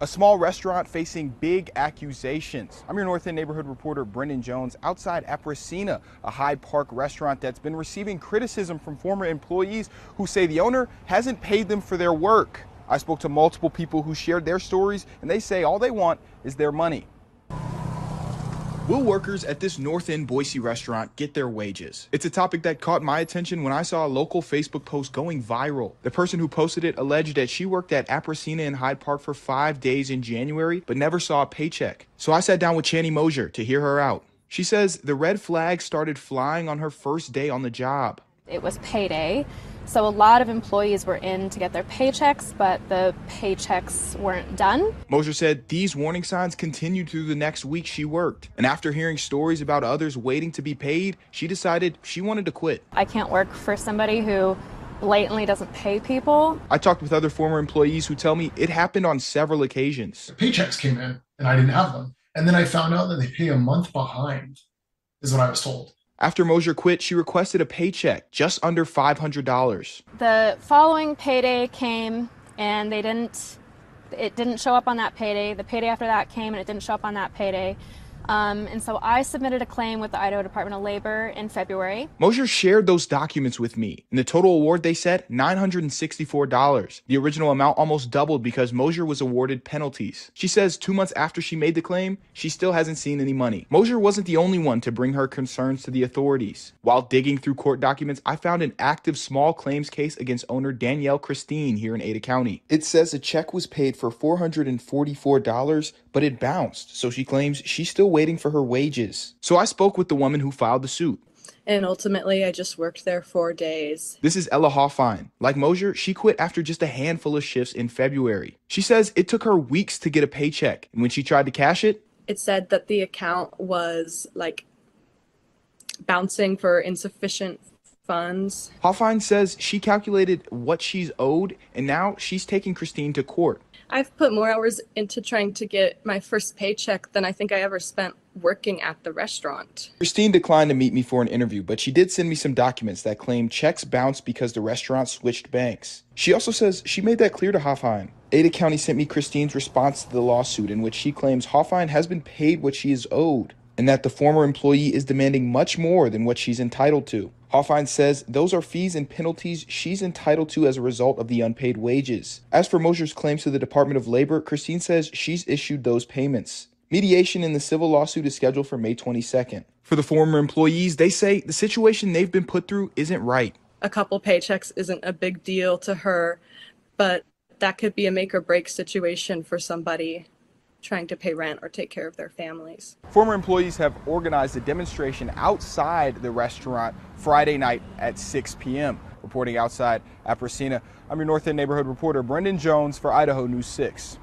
A small restaurant facing big accusations. I'm your North End neighborhood reporter Brendan Jones outside Apericena, a Hyde Park restaurant that's been receiving criticism from former employees who say the owner hasn't paid them for their work. I spoke to multiple people who shared their stories and they say all they want is their money. Will workers at this North End Boise restaurant get their wages? It's a topic that caught my attention when I saw a local Facebook post going viral. The person who posted it alleged that she worked at Apericena in Hyde Park for five days in January, but never saw a paycheck. So I sat down with Channy Mosier to hear her out. She says the red flag started flying on her first day on the job. It was payday. So a lot of employees were in to get their paychecks, but the paychecks weren't done. Mosier said these warning signs continued through the next week she worked. And after hearing stories about others waiting to be paid, she decided she wanted to quit. I can't work for somebody who blatantly doesn't pay people. I talked with other former employees who tell me it happened on several occasions. Paychecks came in and I didn't have them. And then I found out that they pay a month behind, is what I was told. After Mosier quit, she requested a paycheck, just under $500. The following payday came and they didn't it didn't show up on that payday. The payday after that came and it didn't show up on that payday. Um, and so I submitted a claim with the Idaho Department of Labor in February. Mosier shared those documents with me. And the total award they said, $964. The original amount almost doubled because Mosier was awarded penalties. She says two months after she made the claim, she still hasn't seen any money. Mosier wasn't the only one to bring her concerns to the authorities. While digging through court documents, I found an active small claims case against owner Danielle Christine here in Ada County. It says a check was paid for $444, but it bounced, so she claims she's still waiting for her wages. So I spoke with the woman who filed the suit. And ultimately, I just worked there four days. This is Ella Hoffine. Like Mosier, she quit after just a handful of shifts in February. She says it took her weeks to get a paycheck, and when she tried to cash it, It said that the account was like bouncing for insufficient funds. Hoffine says she calculated what she's owed, and now she's taking Christine to court. I've put more hours into trying to get my first paycheck than I think I ever spent working at the restaurant. Christine declined to meet me for an interview, but she did send me some documents that claim checks bounced because the restaurant switched banks. She also says she made that clear to Hoffine. Ada County sent me Christine's response to the lawsuit, in which she claims Hoffine has been paid what she is owed, and that the former employee is demanding much more than what she's entitled to. Hoffine says those are fees and penalties she's entitled to as a result of the unpaid wages. As for Mosier's claims to the Department of Labor, Christine says she's issued those payments. Mediation in the civil lawsuit is scheduled for May 22nd. For the former employees, they say the situation they've been put through isn't right. A couple paychecks isn't a big deal to her, but that could be a make or break situation for somebody trying to pay rent or take care of their families. Former employees have organized a demonstration outside the restaurant Friday night at 6 p.m. Reporting outside at Apericena, I'm your North End neighborhood reporter Brendan Jones for Idaho News 6.